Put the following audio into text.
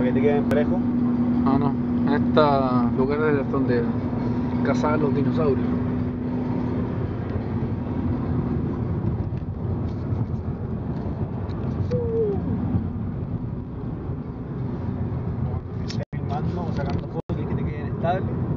para que te queden parejo. ah no, en estos lugares donde cazaban los dinosaurios. sacando